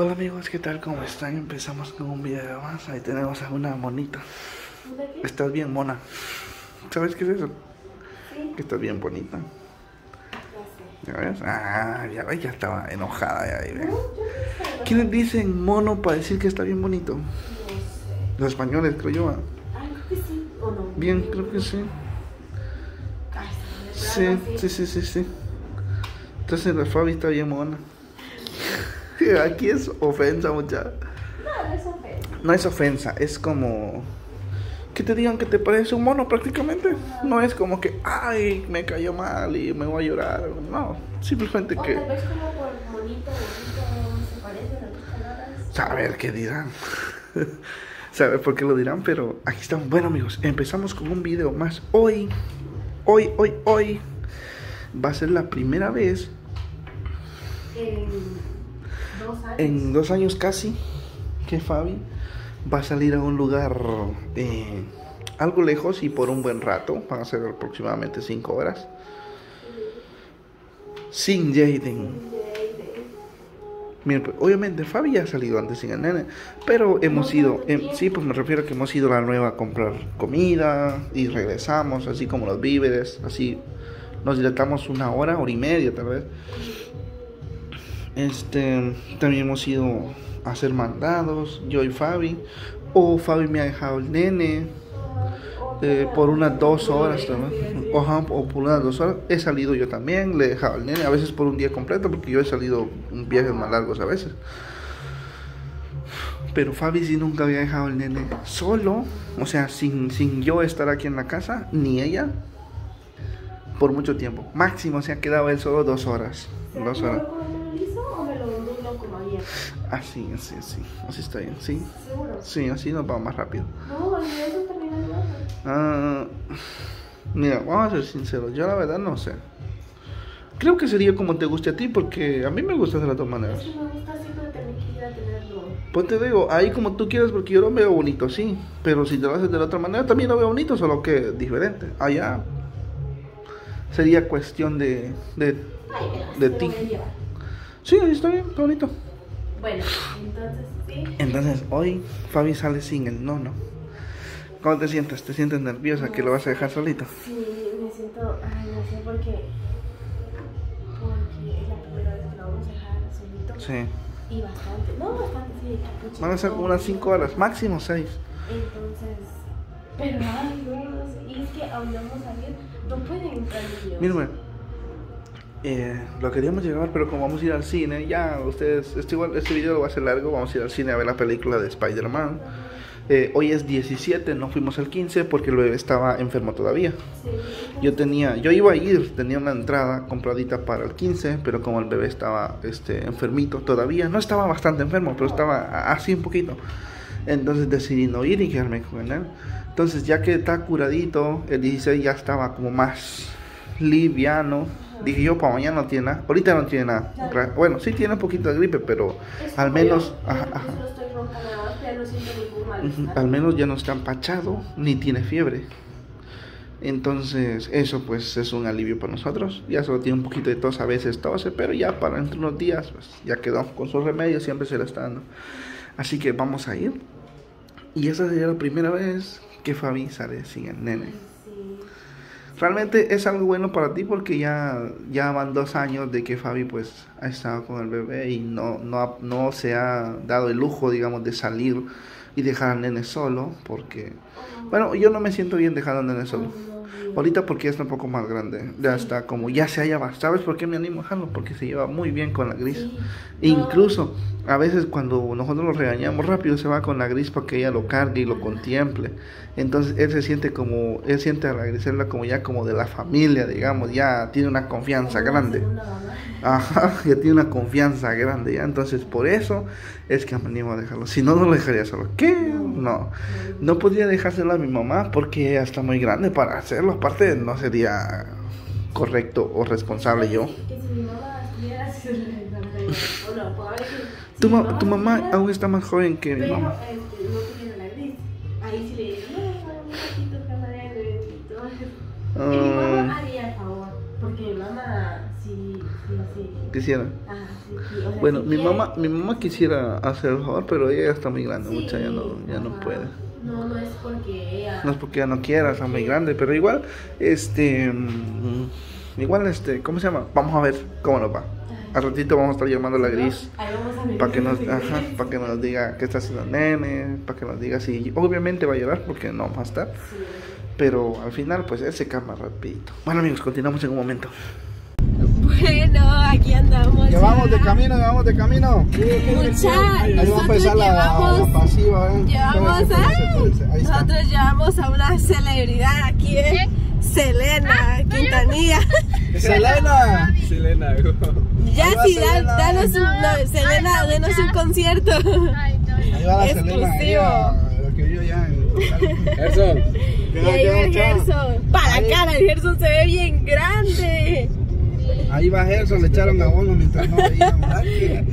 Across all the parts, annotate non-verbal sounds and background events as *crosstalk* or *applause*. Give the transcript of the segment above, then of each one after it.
Hola amigos, ¿qué tal? ¿Cómo están? Empezamos con un video más. Ahí tenemos a una monita. Estás bien mona. ¿Sabes qué es eso? Sí, Que estás bien bonita. ya ¿Ya ves? Ah, ya ves, ya estaba enojada ya ahí. No. ¿Quiénes dicen mono para decir que está bien bonito? No sé. Los españoles, creo yo. ah. Ay, creo que sí. ¿O no? Bien, creo que sí. Ay, Sí, sí, sí, sí, sí. Entonces la Fabi está bien mona. *laughs* Aquí es ofensa, muchacha. No, no es ofensa. No es ofensa, es como que te digan que te parece un mono prácticamente. No es como que, ay, me cayó mal y me voy a llorar. No, simplemente O que tal vez como por bonito, bonito, se parecen a tus palabras. saber qué dirán. *laughs* saber por qué lo dirán, pero aquí estamos. Bueno, amigos, empezamos con un video más. Hoy, hoy, hoy, hoy va a ser la primera vez En dos años. en dos años casi que Fabi va a salir a un lugar eh, algo lejos y por un buen rato. Van a ser aproximadamente cinco horas. Sin Jaden. Pues, obviamente Fabi ya ha salido antes sin el nene, pero hemos ido, tiempo. sí, pues me refiero a que hemos ido a la nueva a comprar comida y regresamos, así como los víveres, así nos dilatamos una hora, hora y media tal vez. Este, también hemos ido a hacer mandados, yo y Fabi, o Fabi me ha dejado el nene eh, por unas dos horas también, o por unas dos horas. He salido yo también, le he dejado al nene, a veces por un día completo, porque yo he salido viajes más largos a veces. Pero Fabi sí nunca había dejado el nene solo, o sea, sin, sin yo estar aquí en la casa, ni ella, por mucho tiempo. Máximo se ha quedado él solo dos horas. ¿Será Dos horas. lo como liso o me lo como ayer? Así, así, así. Así está bien, sí. Seguro. Sí, así nos va más rápido. No, eso termina de verlo. Ah, mira, vamos a ser sinceros. Yo la verdad no sé. Creo que sería como te guste a ti, porque a mí me gusta de las dos maneras. me gusta tenerlo. Pues te digo, ahí como tú quieras, porque yo lo veo bonito, sí. Pero si te lo haces de la otra manera, también lo veo bonito, solo que diferente. Allá sería cuestión de. de Ay, De ti. sí, está bien, está bonito. Bueno, entonces sí. Entonces, hoy Fabi sale sin el nono. ¿Cómo te sientes? ¿Te sientes nerviosa que lo vas a dejar solito? Sí, me siento, ay, no sé por qué. Porque es la primera vez que lo vamos a dejar solito. Sí. Y bastante, no bastante, sí. Van a ser no, como unas 5 horas, máximo 6. Entonces, pero ay, no, no. Y es que a donde vamos a ir, no pueden entrar niños. Mírame, eh, lo queríamos llevar, pero como vamos a ir al cine, ya ustedes, este, igual, este video va a ser largo, vamos a ir al cine a ver la película de Spider-Man. Eh, hoy es 17, no fuimos al 15 porque el bebé estaba enfermo todavía. Sí. Yo tenía, yo iba a ir, tenía una entrada compradita para el 15, pero como el bebé estaba este, enfermito todavía, no estaba bastante enfermo, pero estaba así un poquito. Entonces decidí no ir y quedarme con él. Entonces ya que está curadito, el 16 ya estaba como más liviano. Dije yo, para mañana no tiene nada. Ahorita no tiene nada. Bueno, sí tiene un poquito de gripe, pero Es al menos... ajá, ajá. pero no siento ningún. Al menos ya no está empachado ni tiene fiebre. Entonces, eso pues es un alivio para nosotros. Ya solo tiene un poquito de tos, a veces tose, pero ya para entre unos días, pues ya quedó con sus remedios, siempre se lo está dando. Así que vamos a ir. Y esa sería la primera vez que Fabi sale sin el nene. Realmente es algo bueno para ti porque ya, ya van dos años de que Fabi pues ha estado con el bebé y no, no, ha- no se ha dado el lujo, digamos, de salir y dejar al nene solo porque... Bueno, yo no me siento bien dejando al nene solo. Ahorita porque ya está un poco más grande. Ya está como, ya se halla bastante. ¿Sabes por qué me animo a dejarlo? Porque se lleva muy bien con la gris. Sí. Incluso a veces cuando nosotros lo regañamos rápido se va con la gris para que ella lo cargue y lo contemple. Entonces él se siente como, él siente a la griselda como ya como de la familia, digamos, ya tiene una confianza Como grande. Ajá, ya tiene una confianza grande ya. Entonces por eso es que me animo a dejarlo. Si no, no lo dejaría solo. ¿Qué? No. No podría dejárselo a mi mamá porque ella está muy grande para hacerlo. Aparte no sería correcto o responsable yo. Pues. Tu, ma- tu mamá aún está más joven que mi mamá. este. Ahí sí le Quisiera. Ah, sí, sí. O Bueno, mi quiere. mamá, mi mamá quisiera hacer el favor, pero ella ya está muy grande, Sí, mucha, ya no, ya no puede. No, no es porque ella. No es porque ya no quiera, está muy grande, pero igual, este, mm, igual, este, ¿cómo se llama? Vamos a ver cómo nos va. Al ratito vamos a estar llamando a la Gris para que nos, ajá, para que nos diga qué está haciendo el nene, para que nos diga si, obviamente va a llorar porque no vamos a estar, Sí. pero al final, pues él se calma rapidito. Bueno amigos, continuamos en un momento. Bueno, aquí andamos. Ya vamos de camino, ya vamos de camino. Mucha, Ahí va a nosotros empezar la, la llevamos, pasiva, ¿eh? llevamos, ay. Ahí nosotros llevamos a una celebridad aquí, ¿eh? Selena Quintanilla. *laughs* Selena. Selena, Ya sí, Selena. danos un, no, Selena, denos un concierto. Ay, no, Ahí va la Selena, Exclusivo. lo que vio ya Gerson. Y ahí va Gerson. Para Ahí. cara, el Gerson se ve bien grande. Ahí va Gerson, le echaron abono mientras no. Que-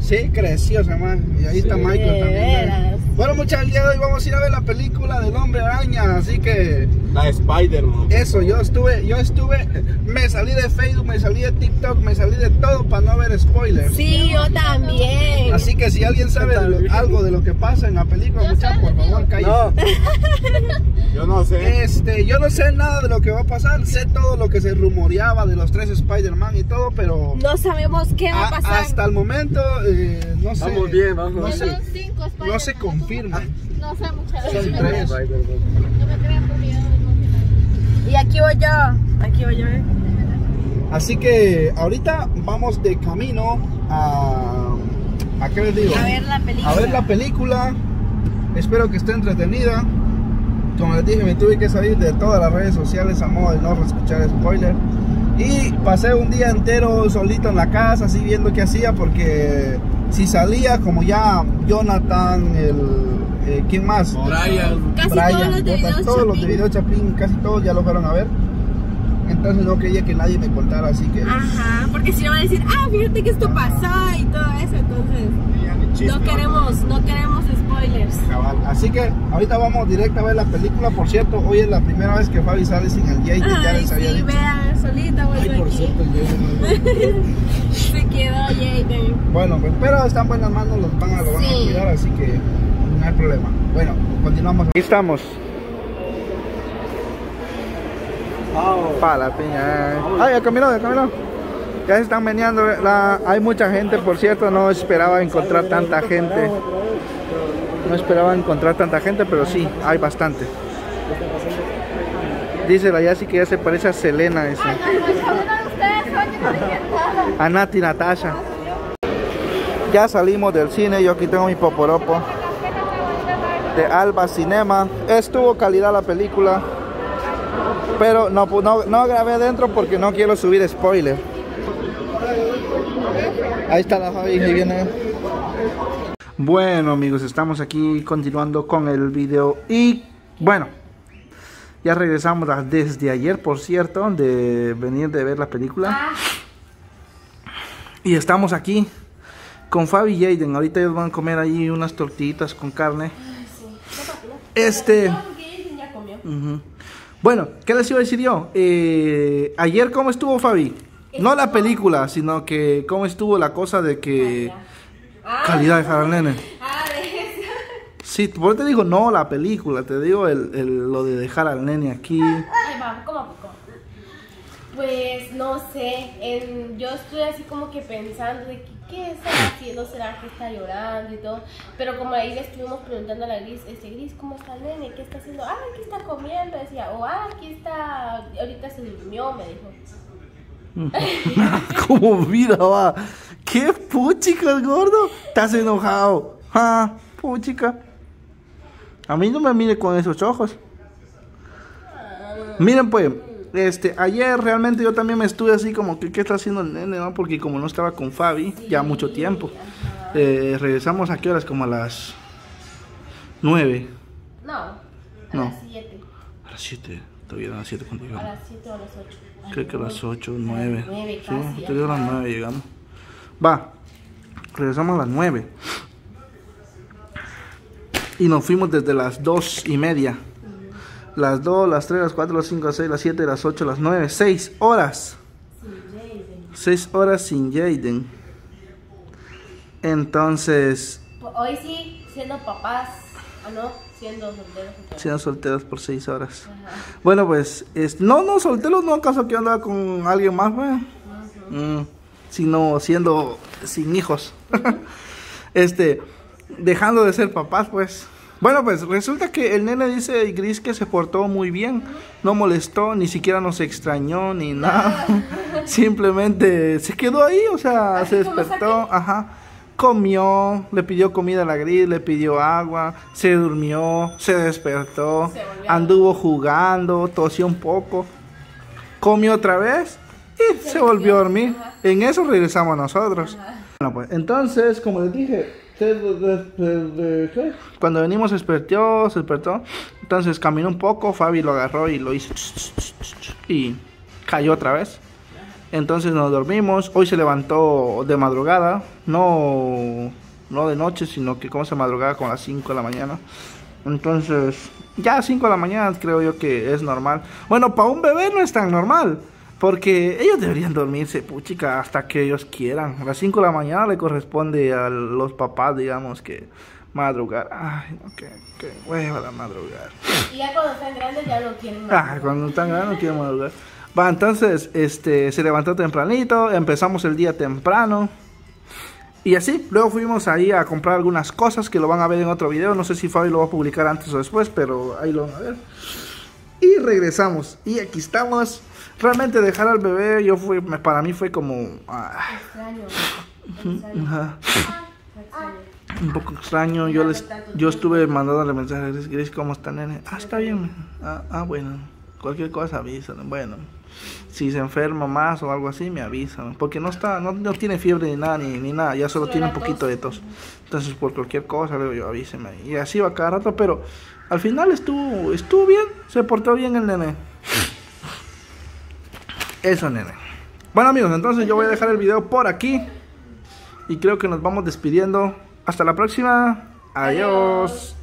Sí, creció ese man. Y ahí está. Michael también. veras. Bueno, muchachos, el día de hoy vamos a ir a ver la película del Hombre Araña. Así que La de Spider-Man. eso, yo estuve, yo estuve, me salí de Facebook, me salí de TikTok, me salí de todo para no ver spoilers. Sí, yo también. Así que si alguien sabe de lo- algo de lo que pasa en la película, muchachos, por favor, cállese. No. *laughs* Yo no sé. Este, yo no sé nada de lo que va a pasar, sé todo lo que se rumoreaba de los tres Spider-Man y todo, pero No sabemos qué va a a- pasar. hasta el momento eh, no sé. Vamos bien, vamos. No sé, Son cinco Spider-Man, no se confirma. No sé muchas Son veces. tres. Spider-Man. No me crean no sé Y aquí voy yo. Aquí voy yo. ¿eh? Así que ahorita vamos de camino a ¿a qué les digo? A ver la película. A ver la película. Espero que esté entretenida. Como les dije, me tuve que salir de todas las redes sociales a modo de no escuchar spoiler. Y pasé un día entero solito en la casa, así viendo qué hacía, porque si salía, como ya Jonathan, el. Eh, ¿Quién más? Brian. Casi Brian, todos los de Botas, todos los de video Chapín, casi todos ya lo fueron a ver. Entonces no quería que nadie me contara, así que. Ajá, porque si no van a decir, ah, fíjate que esto pasó y todo eso, entonces no queremos, no queremos spoilers. Cabal. Así que ahorita vamos directo a ver la película. Por cierto, hoy es la primera vez que Fabi sale sin el Jay, ya les había sí, dicho. vean, solita voy Ay, por aquí. cierto, el Jay no- *laughs* Se quedó Jaden. Bueno, pues, pero están buenas manos, los van a, lo van a cuidar, así que no hay problema. Bueno, continuamos. Aquí estamos. Para la piña. Ay, ya caminó, ya caminó. Ya se están meneando. La... Hay mucha gente, por cierto, no esperaba encontrar tanta gente. No esperaba encontrar tanta gente, pero sí, hay bastante. Dice la Yasi que ya se parece a Selena ese. A Nati Natasha. Ya salimos del cine, yo aquí tengo mi poporopo de Alba Cinema. Estuvo calidad la película, pero no, no, no grabé dentro porque no quiero subir spoiler. Ahí está la Javi, ahí viene. Bueno amigos, estamos aquí continuando con el video y bueno, ya regresamos a- desde ayer, por cierto, de venir de ver la película. Y estamos aquí con Fabi y Jaden. Ahorita ellos van a comer ahí unas tortillitas con carne. Este. Bueno, ¿qué les iba a decir yo? Eh, ayer, ¿cómo estuvo Fabi? No la película, sino que cómo estuvo la cosa de que. Ah, Calidad de dejar al nene. ah, de eso. Sí, por eso te digo no la película, te digo el, el- lo de dejar al nene aquí. Va. Pues no sé, en- yo estoy así como que pensando de que, qué estará haciendo, será que está llorando y todo. Pero como ahí le estuvimos preguntando a la Gris, este Gris, ¿cómo está el nene? ¿Qué está haciendo? Ah, aquí está comiendo, decía, o ah, aquí está, ahorita se durmió, me dijo. *laughs* Como vida va. ¿Qué puchica el gordo? ¿Estás enojado? Ah, puchica. A mí no me mire con esos ojos. Miren pues, este, ayer realmente yo también me estuve así como que qué está haciendo el nene, ¿no? Porque como no estaba con Fabi ya mucho tiempo. eh, regresamos a qué horas, como a las 9. No, a No. las 7, A las 7. Todavía eran las 7 cuando a llegamos. las 7 o a las 8. Creo que a las 8, 9. nueve Sí, casi, creo que a las ajá. 9 llegamos. Va, regresamos a las 9. Y nos fuimos desde las 2 y media. Las 2, las 3, las 4, las 5, las 6, las 7, las 8, las 9. 6 horas. 6 horas sin Jaden. Entonces, Hoy sí, siendo papás, ah no, siendo solteros. siendo solteros por seis horas. Ajá. Bueno, pues, es, no, no, solteros no, acaso que andaba con alguien más, pues. Mm, sino siendo sin hijos. *laughs* este, dejando de ser papás, pues. Bueno, pues resulta que el nene dice Gris que se portó muy bien, no molestó, ni siquiera nos extrañó, ni nada. *laughs* Simplemente se quedó ahí, o sea, Así se despertó, ajá. Comió, le pidió comida a la Gris, le pidió agua, se durmió, se despertó, Se anduvo jugando, tosió un poco, comió otra vez y se, Se volvió a dormir. En eso regresamos nosotros. Ajá. Bueno, pues entonces, como les dije, cuando venimos despertó, se despertó. Entonces caminó un poco, Fabi lo agarró y lo hizo y cayó otra vez. Entonces nos dormimos. Hoy se levantó de madrugada, no, no de noche, sino que como se madrugaba con las 5 de la mañana. Entonces, ya a 5 de la mañana creo yo que es normal. Bueno, para un bebé no es tan normal. Porque ellos deberían dormirse, puchica, hasta que ellos quieran. A las 5 de la mañana le corresponde a los papás, digamos, que madrugar. Ay, no, que, que hueva la madrugar. Y ya cuando están grandes ya no quieren más. Ah, cuando están grandes no quieren madrugar. Va, entonces, este, se levantó tempranito, empezamos el día temprano. Y así, luego fuimos ahí a comprar algunas cosas que lo van a ver en otro video. No sé si Fabi lo va a publicar antes o después, pero ahí lo van a ver. Y regresamos. Y aquí estamos. Realmente dejar al bebé, yo fui, me- para mí fue como ah, Extraño. Extraño. extraño. un poco extraño. Yo les, yo estuve mandándole mensajes, Gris, ¿cómo está nene? Ah, está bien. Ah, ah, bueno. Cualquier cosa avísale. Bueno, si se enferma más o algo así, me avisan. Porque no está, no, no tiene fiebre ni nada, ni, ni nada. Ya solo Solo tiene un poquito tos. de tos. Entonces, por cualquier cosa, le digo yo, avíseme. Y así va cada rato, pero al final estuvo, estuvo bien. Se portó bien el nene. Eso, nene. Bueno, amigos, entonces yo voy a dejar el video por aquí. Y creo que nos vamos despidiendo. Hasta la próxima. Adiós. Adiós.